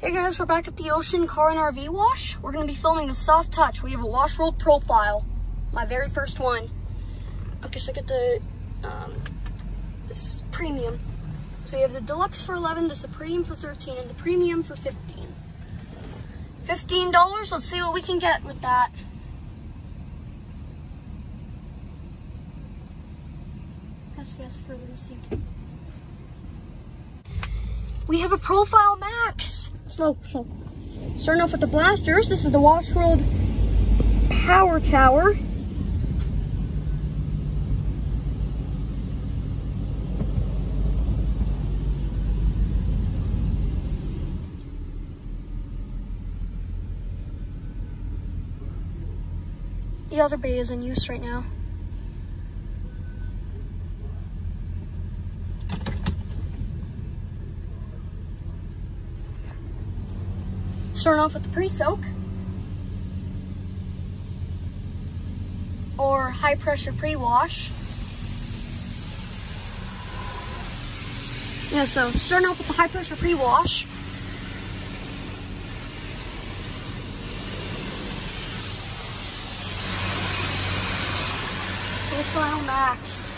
Hey guys, we're back at the Ocean Car and RV Wash. We're to be filming the Soft Touch. We have a Washworld profile, my very first one. Okay, so I get the um, this premium. So you have the deluxe for 11, the supreme for 13, and the premium for 15. $15, let's see what we can get with that. Yes, yes, for the receipt. We have a Profile Max. Slow, slow. Starting off with the blasters. This is the Washworld Power Tower. The other bay is in use right now. Starting off with the pre-soak. Or high pressure pre-wash. Yeah, so starting off with the high pressure pre-wash. Profile Max.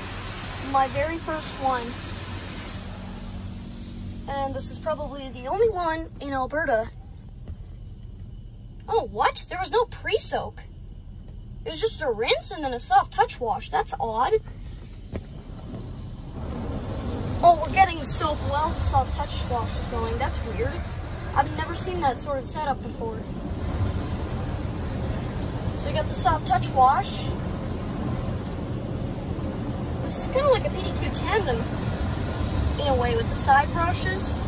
My very first one. And this is probably the only one in Alberta. Oh, what? There was no pre-soak. It was just a rinse and then a soft touch wash. That's odd. Oh, we're getting soap while the soft touch wash is going. That's weird. I've never seen that sort of setup before. So we got the soft touch wash. This is kind of like a PDQ tandem in a way with the side brushes.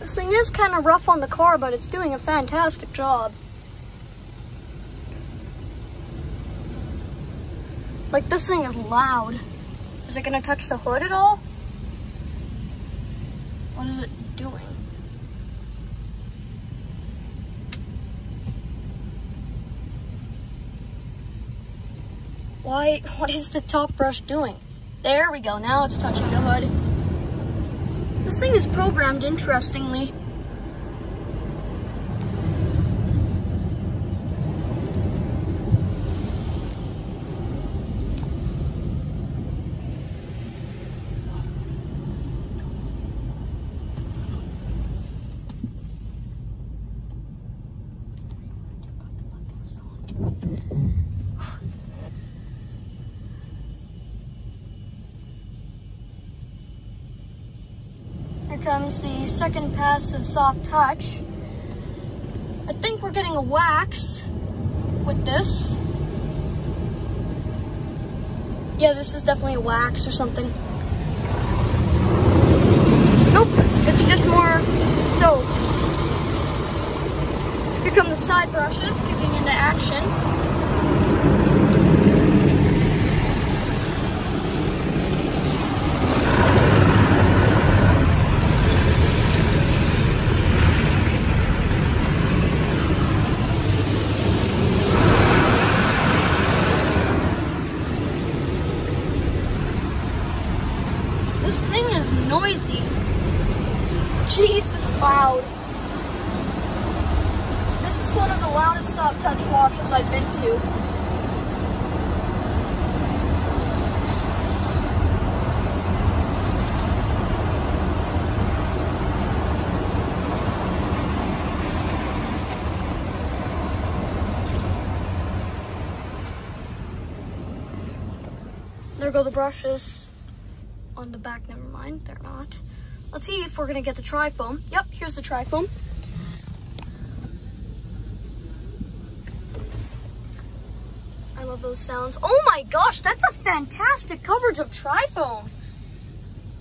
This thing is kind of rough on the car, but it's doing a fantastic job. Like, this thing is loud. Is it gonna touch the hood at all? What is it doing? Why, what is the top brush doing? There we go, now it's touching the hood. This thing is programmed interestingly. Comes the second pass of soft touch. I think we're getting a wax with this. Yeah, this is definitely a wax or something. Nope, it's just more soap. Here come the side brushes kicking into action. loud. This is one of the loudest soft touch washes I've been to. There go the brushes on the back. Never mind, they're not. Let's see if we're gonna get the tri-foam. Yep, here's the tri-foam. Love those sounds. Oh my gosh, that's a fantastic coverage of tri-foam.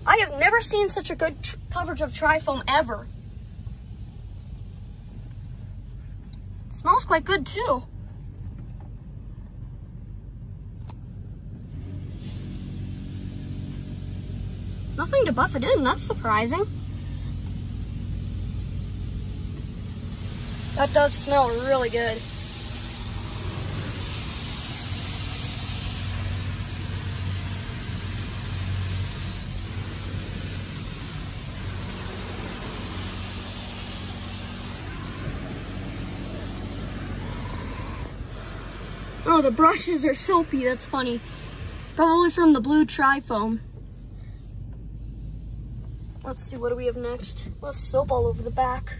I have never seen such a good coverage of tri-foam ever. smells quite good too. Nothing to buff it in, that's surprising. That does smell really good. Oh, the brushes are soapy, that's funny. Probably from the blue tri-foam. Let's see, what do we have next? We have soap all over the back.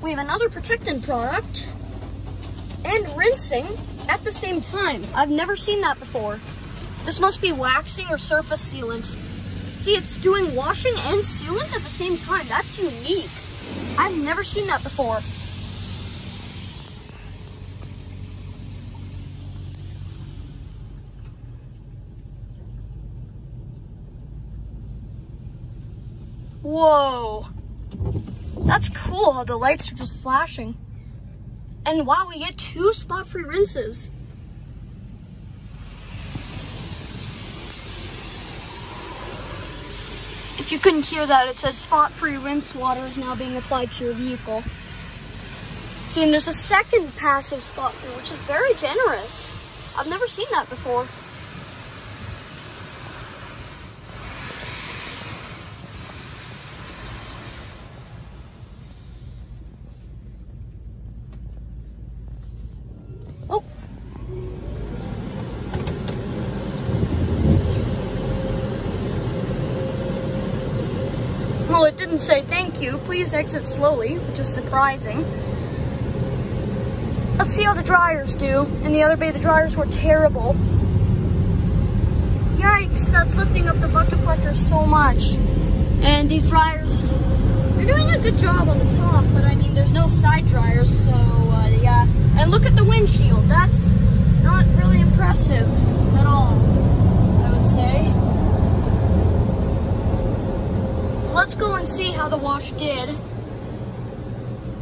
We have another protectant product and rinsing at the same time. I've never seen that before. This must be waxing or surface sealant. See, it's doing washing and sealant at the same time. That's unique. I've never seen that before. Whoa. That's cool how the lights are just flashing. And wow, we get two spot-free rinses. If you couldn't hear that, it says spot-free rinse water is now being applied to your vehicle. See, and there's a second passive spot-free, which is very generous. I've never seen that before. Oh. Well, it didn't say thank you. Please exit slowly, which is surprising. Let's see how the dryers do. In the other bay, the dryers were terrible. Yikes, that's lifting up the bug deflector so much. And these dryers, they're doing a good job on the top, but I mean, there's no side dryers, so uh, yeah. And look at the windshield. That's not really impressive at all, I would say. Let's go and see how the wash did.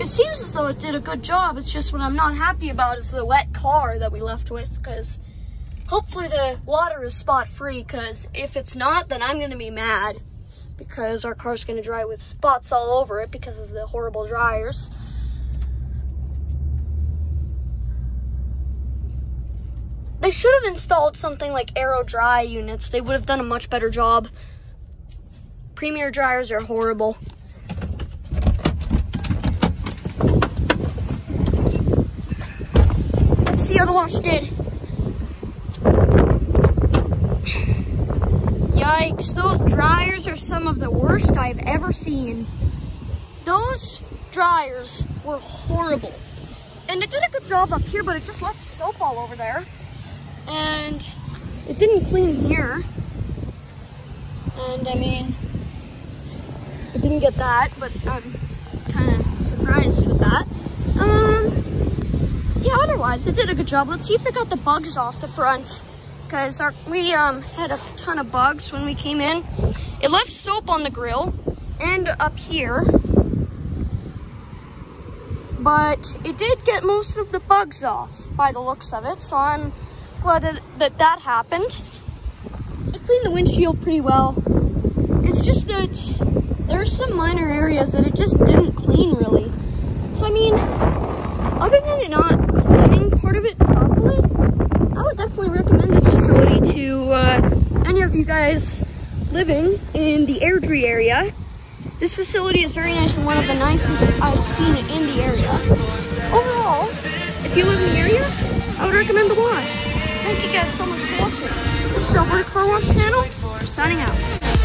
It seems as though it did a good job. It's just what I'm not happy about is the wet car that we left with, because hopefully the water is spot free, because if it's not, then I'm going to be mad, because our car's going to dry with spots all over it because of the horrible dryers. They should have installed something like Aero Dry units. They would have done a much better job. Premier dryers are horrible. Let's see how the wash did. Yikes, those dryers are some of the worst I've ever seen. Those dryers were horrible. And it did a good job up here, but it just left soap all over there. And it didn't clean here. And I mean, I didn't get that, but I'm kind of surprised with that. Um, yeah, otherwise, it did a good job. Let's see if it got the bugs off the front. Because we um, had a ton of bugs when we came in. It left soap on the grill and up here. But it did get most of the bugs off by the looks of it. So I'm glad that that, that happened. I cleaned the windshield pretty well. It's just that are some minor areas that it just didn't clean really. So I mean, other than it not cleaning part of it properly, I would definitely recommend this facility to uh, any of you guys living in the Airdrie area. This facility is very nice and one of the nicest I've seen in the area. Overall, if you live in the area, I would recommend the wash. Thank you guys so much for watching. This is Alberta Car Wash channel, signing out.